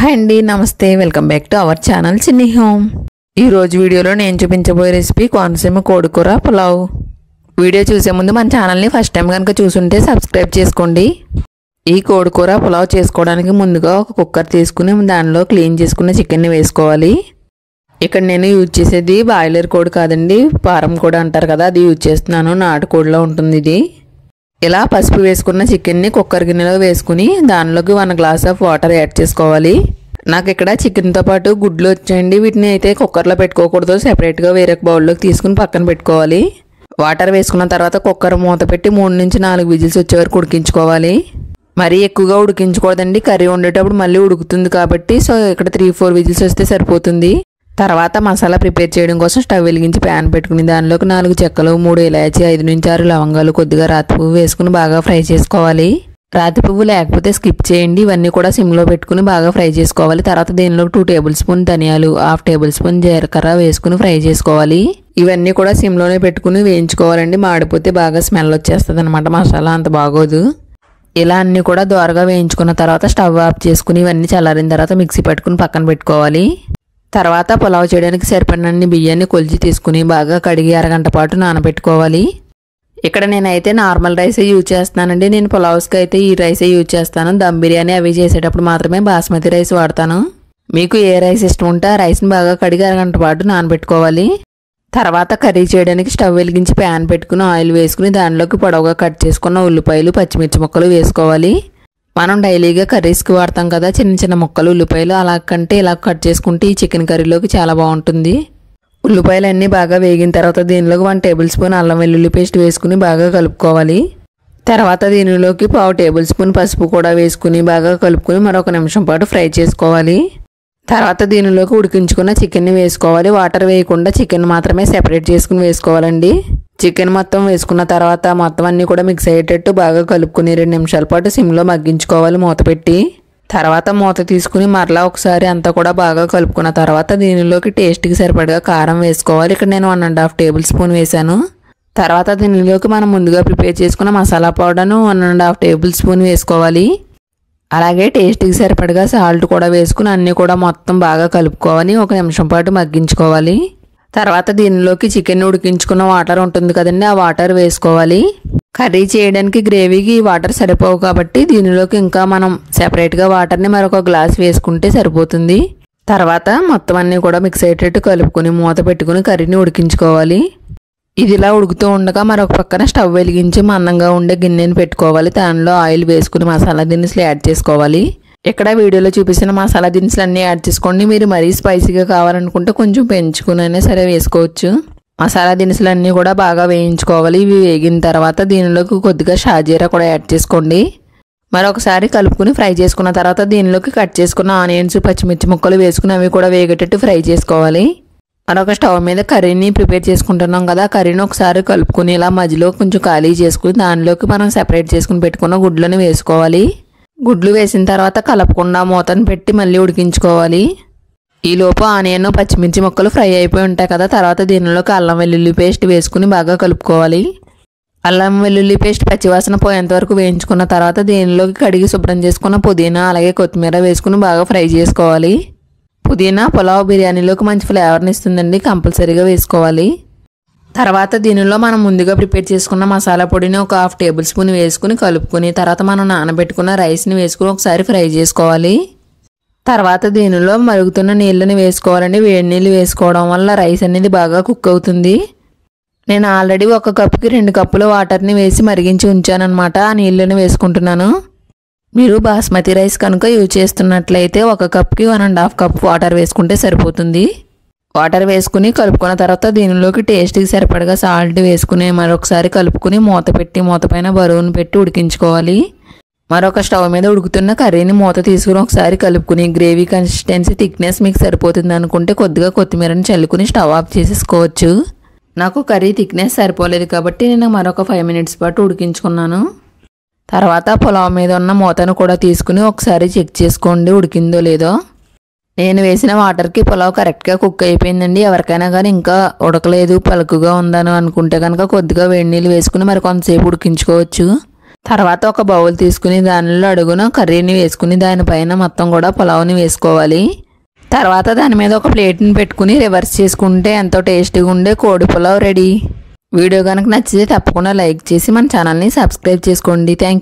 Hi అండి నమస్తే welcome back to our channel Chinni home. ఈ రోజు వీడియోలో నేను చూపించబోయే రెసిపీ కోనసీమ కోడికూర పులావ్. వీడియో చూసే ముందు మన ఛానల్ని ఫస్ట్ టైం కనుక చూసుంటే సబ్స్క్రైబ్ చేసుకోండి. ఈ కోడికూర పులావ్ చేసుకోవడానికి ముందుగా ఒక కుక్కర్ తీసుకుని దానిలో క్లీన్ చేసుకున్న చికెన్ని వేసుకోవాలి. ఇక్కడ నేను యూజ్ చేసేది బాయిలర్ కోడి కాదండి పారం కోడి అంటారు కదా అది యూజ్ చేస్తున్నాను నాటుకోడిలో ఉంటుంది ఇది. ఇలా పసుపు వేసుకున్న చికెన్ని కుక్కర్ గిన్నెలో వేసుకుని దానిలోకి one glass of water add చేసుకోవాలి. నాకు ఇక్కడ చికెన్తో పాటు గుడ్లు వచ్చాయండి. వీటిని అయితే కుక్కర్లో పెట్టుకోకూడదు. సెపరేట్గా వేరే బౌల్లోకి తీసుకుని పక్కన పెట్టుకోవాలి. వాటర్ వేసుకున్న తర్వాత కుక్కర్ మూత పెట్టి మూడు నుంచి నాలుగు విజిల్స్ వచ్చే వరకు ఉడికించుకోవాలి. మరీ ఎక్కువగా ఉడికించకూడదండి. కర్రీ వండేటప్పుడు మళ్ళీ ఉడుకుతుంది కాబట్టి సో ఇక్కడ త్రీ ఫోర్ విజిల్స్ వస్తే సరిపోతుంది. తర్వాత మసాలా ప్రిపేర్ చేయడం కోసం స్టవ్ వెలిగించి ప్యాన్ పెట్టుకుని దానిలోకి నాలుగు చెక్కలు మూడు ఇలాచి ఐదు నుంచి ఆరు లవంగాలు కొద్దిగా రాతి పువ్వు వేసుకుని బాగా ఫ్రై చేసుకోవాలి. రాతి పువ్వు లేకపోతే స్కిప్ చేయండి. ఇవన్నీ కూడా సిమ్లో పెట్టుకుని బాగా ఫ్రై చేసుకోవాలి. తర్వాత దీనిలో టూ టేబుల్ స్పూన్ ధనియాలు హాఫ్ టేబుల్ స్పూన్ జీలకర్ర వేసుకుని ఫ్రై చేసుకోవాలి. ఇవన్నీ కూడా సిమ్లోనే పెట్టుకుని వేయించుకోవాలండి. మాడిపోతే బాగా స్మెల్ వచ్చేస్తుంది అనమాట మసాలా అంత బాగోదు. ఇలా అన్నీ కూడా దోరగా వేయించుకున్న తర్వాత స్టవ్ ఆఫ్ చేసుకుని ఇవన్నీ చల్లారిన తర్వాత మిక్సీ పట్టుకుని పక్కన పెట్టుకోవాలి. తర్వాత పులావ్ చేయడానికి సరిపడినన్ని బియ్యాన్ని కొలిచి తీసుకుని బాగా కడిగి అరగంట పాటు నానబెట్టుకోవాలి. ఇక్కడ నేనైతే నార్మల్ రైసే యూజ్ చేస్తున్నానండి. నేను పులావ్స్కి అయితే ఈ రైసే యూజ్ చేస్తాను. దమ్ బిర్యానీ అవి చేసేటప్పుడు మాత్రమే బాస్మతి రైస్ వాడతాను. మీకు ఏ రైస్ ఇష్టం ఉంటే ఆ రైస్ని బాగా కడిగి అరగంట పాటు నానబెట్టుకోవాలి. తర్వాత కర్రీ చేయడానికి స్టవ్ వెలిగించి ప్యాన్ పెట్టుకుని ఆయిల్ వేసుకుని దానిలోకి పొడవుగా కట్ చేసుకున్న ఉల్లిపాయలు పచ్చిమిర్చి ముక్కలు వేసుకోవాలి. మనం డైలీగా కర్రీస్కి వాడతాం కదా చిన్న చిన్న ముక్కలు ఉల్లిపాయలు అలా కంటే ఇలా కట్ చేసుకుంటే ఈ చికెన్ కర్రీలోకి చాలా బాగుంటుంది. ఉల్లిపాయలు అన్నీ బాగా వేగిన తర్వాత దీనిలోకి వన్ టేబుల్ స్పూన్ అల్లం వెల్లుల్లి పేస్ట్ వేసుకుని బాగా కలుపుకోవాలి. తర్వాత దీనిలోకి పావు టేబుల్ స్పూన్ పసుపు కూడా వేసుకుని బాగా కలుపుకుని మరొక నిమిషం పాటు ఫ్రై చేసుకోవాలి. తర్వాత దీనిలోకి ఉడికించుకున్న చికెన్ని వేసుకోవాలి. వాటర్ వేయకుండా చికెన్ మాత్రమే సెపరేట్ చేసుకుని వేసుకోవాలండి. చికెన్ మొత్తం వేసుకున్న తర్వాత మొత్తం అన్నీ కూడా మిక్స్ అయ్యేటట్టు బాగా కలుపుకుని రెండు నిమిషాల పాటు సిమ్లో మగ్గించుకోవాలి మూత పెట్టి. తర్వాత మూత తీసుకుని మరలా ఒకసారి అంతా కూడా బాగా కలుపుకున్న తర్వాత దీనిలోకి టేస్ట్కి సరిపడగా కారం వేసుకోవాలి. ఇక్కడ నేను one and half tablespoon వేసాను తర్వాత దీనిలోకి మనం ముందుగా ప్రిపేర్ చేసుకున్న మసాలా పౌడర్ను one and half tablespoon వేసుకోవాలి. అలాగే టేస్ట్కి సరిపడగా సాల్ట్ కూడా వేసుకుని అన్నీ కూడా మొత్తం బాగా కలుపుకోవాలి. ఒక నిమిషం పాటు మగ్గించుకోవాలి. తర్వాత దీనిలోకి చికెన్ ఉడికించుకున్న వాటర్ ఉంటుంది కదండి ఆ వాటర్ వేసుకోవాలి. కర్రీ చేయడానికి గ్రేవీకి ఈ వాటర్ సరిపోవు కాబట్టి దీనిలోకి ఇంకా మనం సెపరేట్గా వాటర్ని మరొక గ్లాస్ వేసుకుంటే సరిపోతుంది. తర్వాత మొత్తం అన్నీ కూడా మిక్స్ అయ్యేటట్టు కలుపుకొని మూత పెట్టుకుని కర్రీని ఉడికించుకోవాలి. ఇది ఇలా ఉడుకుతూ ఉండగా మరొక పక్కన స్టవ్ వెలిగించి మందంగా ఉండే గిన్నెని పెట్టుకోవాలి. దానిలో ఆయిల్ వేసుకుని మసాలా దినుసులు యాడ్ చేసుకోవాలి. ఇక్కడ వీడియోలో చూపిస్తున్న మసాలా దినుసులు అన్నీ యాడ్ చేసుకోండి. మీరు మరీ స్పైసీగా కావాలనుకుంటే కొంచెం పెంచుకునైనా సరే వేసుకోవచ్చు. మసాలా దినుసులు అన్నీ కూడా బాగా వేయించుకోవాలి. ఇవి వేగిన తర్వాత దీనిలోకి కొద్దిగా షాజీరా కూడా యాడ్ చేసుకోండి. మరొకసారి కలుపుకుని ఫ్రై చేసుకున్న తర్వాత దీనిలోకి కట్ చేసుకున్న ఆనియన్స్ పచ్చిమిర్చి ముక్కలు వేసుకుని అవి కూడా వేగేటట్టు ఫ్రై చేసుకోవాలి. మరొక స్టవ్ మీద కర్రీని ప్రిపేర్ చేసుకుంటున్నాం కదా. కర్రీని ఒకసారి కలుపుకుని ఇలా మధ్యలో కొంచెం ఖాళీ చేసుకుని దానిలోకి మనం సెపరేట్ చేసుకుని పెట్టుకున్న గుడ్లను వేసుకోవాలి. గుడ్లు వేసిన తర్వాత కలపకుండా మూతను పెట్టి మళ్ళీ ఉడికించుకోవాలి. ఈలోపు ఆనియన్ పచ్చిమిర్చి ముక్కలు ఫ్రై అయిపోయి ఉంటాయి కదా తర్వాత దీనిలోకి అల్లం వెల్లుల్లి పేస్ట్ వేసుకుని బాగా కలుపుకోవాలి. అల్లం వెల్లుల్లి పేస్ట్ పచ్చివాసన పోయేంత వరకు వేయించుకున్న తర్వాత దీనిలోకి కడిగి శుభ్రం చేసుకున్న పుదీనా అలాగే కొత్తిమీర వేసుకుని బాగా ఫ్రై చేసుకోవాలి. పుదీనా పులావ్ బిర్యానీలోకి మంచి ఫ్లేవర్ని ఇస్తుందండి కంపల్సరీగా వేసుకోవాలి. తర్వాత దీనిలో మనం ముందుగా ప్రిపేర్ చేసుకున్న మసాలా పొడిని ఒక హాఫ్ టేబుల్ స్పూన్ వేసుకుని కలుపుకొని తర్వాత మనం నానబెట్టుకున్న రైస్ని వేసుకుని ఒకసారి ఫ్రై చేసుకోవాలి. తర్వాత దీనిలో మరుగుతున్న నీళ్ళని వేసుకోవాలండి. వేడి నీళ్ళు వేసుకోవడం వల్ల రైస్ అనేది బాగా కుక్ అవుతుంది. నేను ఆల్రెడీ ఒక కప్పుకి రెండు కప్పుల వాటర్ని వేసి మరిగించి ఉంచానన్నమాట. ఆ నీళ్ళని వేసుకుంటున్నాను. మీరు బాస్మతి రైస్ కనుక యూజ్ చేస్తున్నట్లయితే ఒక కప్కి one and half cup water వేసుకుంటే సరిపోతుంది. వాటర్ వేసుకుని కలుపుకున్న తర్వాత దీనిలోకి టేస్ట్కి సరిపడగా సాల్ట్ వేసుకుని మరొకసారి కలుపుకుని మూత పెట్టి మూత పైన బరువును పెట్టి ఉడికించుకోవాలి. మరొక స్టవ్ మీద ఉడుకుతున్న కర్రీని మూత తీసుకుని ఒకసారి కలుపుకుని గ్రేవీ కన్సిస్టెన్సీ థిక్నెస్ మీకు సరిపోతుంది అనుకుంటే కొద్దిగా కొత్తిమీరని చల్లుకుని స్టవ్ ఆఫ్ చేసేసుకోవచ్చు. నాకు కర్రీ థిక్నెస్ సరిపోలేదు కాబట్టి నేను మరొక ఫైవ్ మినిట్స్ పాటు ఉడికించుకున్నాను. తర్వాత పొలం మీద ఉన్న మూతను కూడా తీసుకుని ఒకసారి చెక్ చేసుకోండి ఉడికిందో లేదో. నేను వేసిన వాటర్కి పులావ్ కరెక్ట్గా కుక్ అయిపోయిందండి. ఎవరికైనా కానీ ఇంకా ఉడకలేదు పలుకుగా ఉందని అనుకుంటే కనుక కొద్దిగా వేడి నీళ్ళు వేసుకుని మరి కొంతసేపు ఉడికించుకోవచ్చు. తర్వాత ఒక బౌల్ తీసుకుని దానిలో అడుగున కర్రీని వేసుకుని దానిపైన మొత్తం కూడా పులావ్ని వేసుకోవాలి. తర్వాత దాని మీద ఒక ప్లేట్ని పెట్టుకుని రివర్స్ చేసుకుంటే ఎంతో టేస్టీగా ఉండే కోడి పులావ్ రెడీ. వీడియో కనుక నచ్చితే తప్పకుండా లైక్ చేసి మన ఛానల్ని సబ్స్క్రైబ్ చేసుకోండి. థ్యాంక్